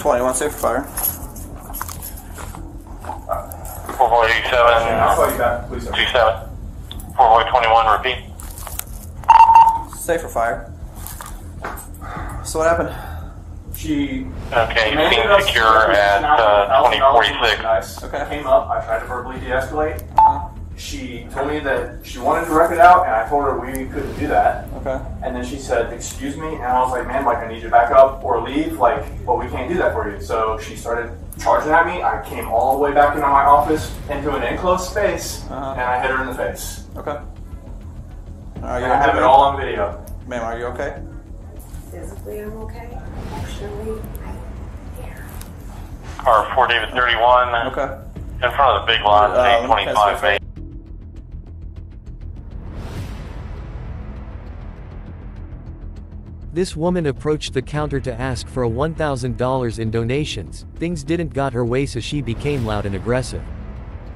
Twenty-one safe for fire. Four boy eighty-seven, I'll call you back, please. sir. two seven. Four boy twenty-one, repeat. Safe for fire. So what happened? She Okay, demanded scene us secure at, uh, twenty forty-six. merchandise. Okay. Came up, I tried to verbally de-escalate. She told me that she wanted to wreck it out, and I told her we couldn't do that. okay. And then she said, "Excuse me," and I was like, "Man, like I need you to back up or leave. Like, well, we can't do that for you." So she started charging at me. I came all the way back into my office into an enclosed space, Uh-huh. and I hit her in the face. Okay. Are you And I have it all on video. Ma'am, are you okay? Physically, I'm okay. Emotionally, I'm here. Car four David thirty-one, Okay. in front of the big lot, Uh, eight twenty-five Main. This woman approached the counter to ask for a $1,000 in donations. Things didn't got her way so she became loud and aggressive.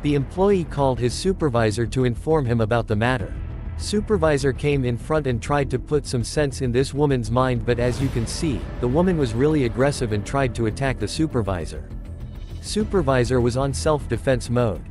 The employee called his supervisor to inform him about the matter. Supervisor came in front and tried to put some sense in this woman's mind but as you can see, the woman was really aggressive and tried to attack the supervisor. Supervisor was on self-defense mode.